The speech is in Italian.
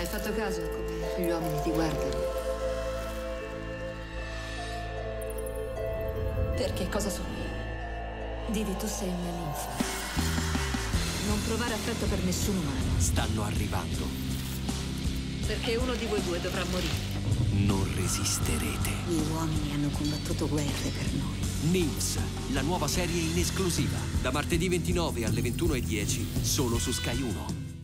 Hai fatto caso a come gli uomini ti guardano? Perché cosa sono io? Divi, tu sei una ninfa. Non provare affetto per nessun umano. Stanno arrivando. Perché uno di voi due dovrà morire. Non resisterete. Gli uomini hanno combattuto guerre per noi. Nymphs, la nuova serie in esclusiva. Da martedì 29 alle 21.10, solo su Sky 1.